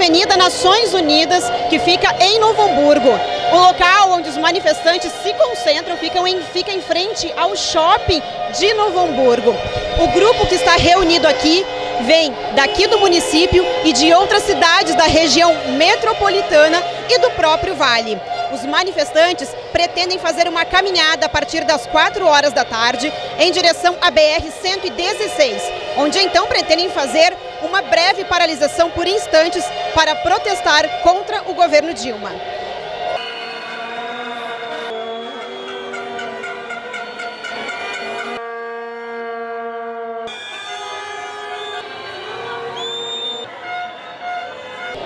Avenida Nações Unidas, que fica em Novo Hamburgo. O local onde os manifestantes se concentram fica em, fica em frente ao shopping de Novo Hamburgo. O grupo que está reunido aqui vem daqui do município e de outras cidades da região metropolitana e do próprio Vale. Os manifestantes pretendem fazer uma caminhada a partir das 4 horas da tarde em direção à BR-116, onde então pretendem fazer uma breve paralisação por instantes para protestar contra o governo Dilma.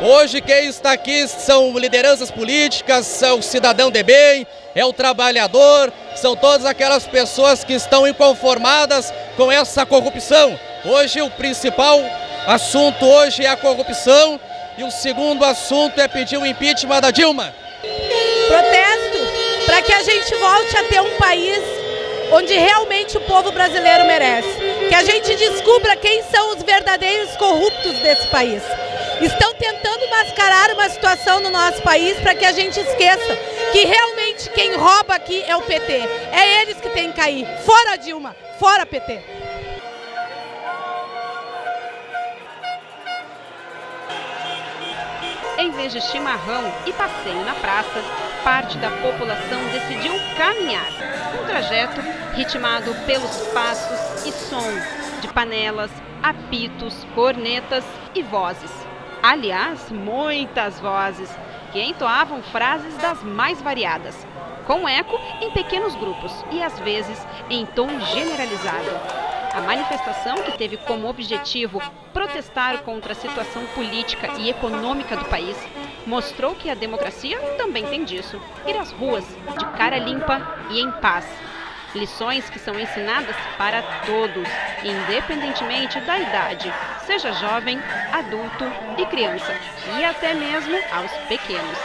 Hoje quem está aqui são lideranças políticas, são o cidadão de bem, é o trabalhador, são todas aquelas pessoas que estão inconformadas com essa corrupção. Hoje o principal assunto hoje é a corrupção e o segundo assunto é pedir o impeachment da Dilma. Protesto para que a gente volte a ter um país onde realmente o povo brasileiro merece. Que a gente descubra quem são os verdadeiros corruptos desse país. Estão tentando mascarar uma situação no nosso país para que a gente esqueça que realmente quem rouba aqui é o PT. É eles que têm que cair. Fora Dilma, fora PT. Em vez de chimarrão e passeio na praça, parte da população decidiu caminhar. Um trajeto ritmado pelos passos e som de panelas, apitos, cornetas e vozes. Aliás, muitas vozes que entoavam frases das mais variadas, com eco em pequenos grupos e às vezes em tom generalizado. A manifestação, que teve como objetivo protestar contra a situação política e econômica do país, mostrou que a democracia também tem disso ir às ruas de cara limpa e em paz. Lições que são ensinadas para todos, independentemente da idade, seja jovem, adulto e criança, e até mesmo aos pequenos.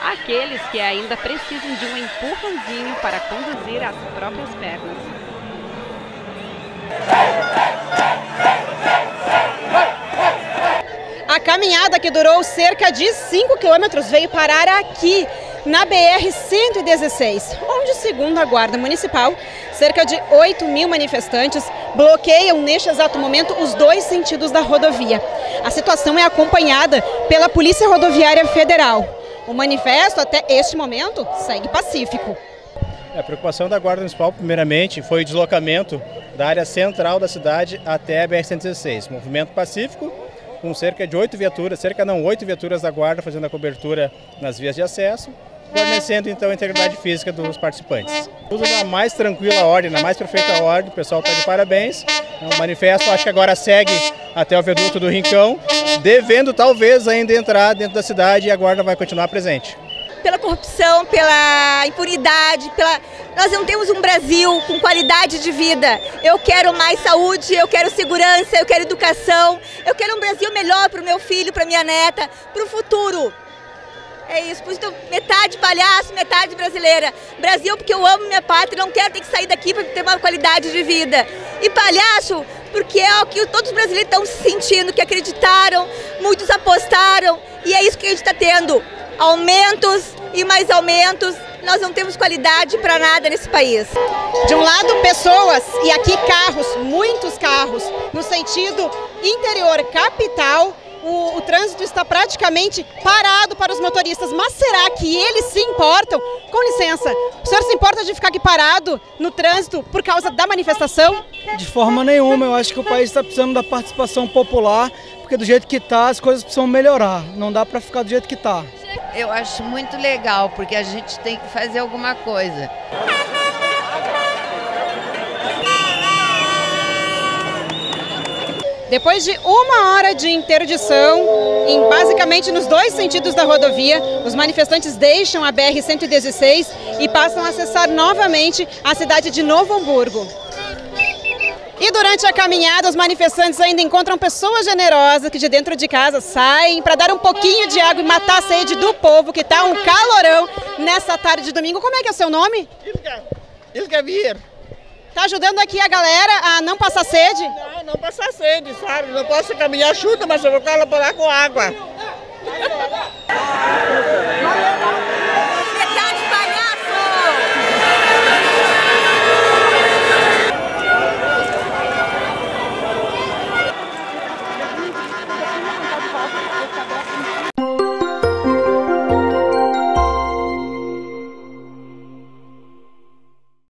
Aqueles que ainda precisam de um empurrãozinho para conduzir as próprias pernas. Caminhada que durou cerca de 5 quilômetros veio parar aqui, na BR-116, onde, segundo a Guarda Municipal, cerca de 8 mil manifestantes bloqueiam neste exato momento os dois sentidos da rodovia. A situação é acompanhada pela Polícia Rodoviária Federal. O manifesto, até este momento, segue pacífico. A preocupação da Guarda Municipal, primeiramente, foi o deslocamento da área central da cidade até a BR-116. Movimento pacífico, com cerca de oito viaturas, cerca não, oito viaturas da Guarda fazendo a cobertura nas vias de acesso, fornecendo então a integridade física dos participantes. Tudo na mais tranquila ordem, na mais perfeita ordem, o pessoal está de parabéns. O manifesto acho que agora segue até o viaduto do Rincão, devendo talvez ainda entrar dentro da cidade e a Guarda vai continuar presente pela corrupção, pela impunidade, pela... nós não temos um Brasil com qualidade de vida. Eu quero mais saúde, eu quero segurança, eu quero educação, eu quero um Brasil melhor para o meu filho, para minha neta, para o futuro. É isso, por isso metade palhaço, metade brasileira. Brasil porque eu amo minha pátria, não quero ter que sair daqui para ter uma qualidade de vida. E palhaço porque é o que todos os brasileiros estão se sentindo, que acreditaram, muitos apostaram, e é isso que a gente está tendo aumentos e mais aumentos. Nós não temos qualidade para nada nesse país. De um lado, pessoas e aqui carros, muitos carros, no sentido interior capital. O, o, trânsito está praticamente parado para os motoristas. Mas será que eles se importam? Com licença, o senhor se importa de ficar aqui parado no trânsito por causa da manifestação? De forma nenhuma, eu acho que o país está precisando da participação popular, porque do jeito que está, as coisas precisam melhorar. Não dá para ficar do jeito que está. Eu acho muito legal, porque a gente tem que fazer alguma coisa. Depois de uma hora de interdição, em basicamente nos dois sentidos da rodovia, os manifestantes deixam a BR-116 e passam a acessar novamente a cidade de Novo Hamburgo. E durante a caminhada, os manifestantes ainda encontram pessoas generosas que de dentro de casa saem para dar um pouquinho de água e matar a sede do povo, que está um calorão nessa tarde de domingo. Como é que é o seu nome? Ilga. Ilga Vir. Tá ajudando aqui a galera a não passar sede? Não, não passar sede, sabe? Não posso caminhar chuta, mas eu vou colaborar com água.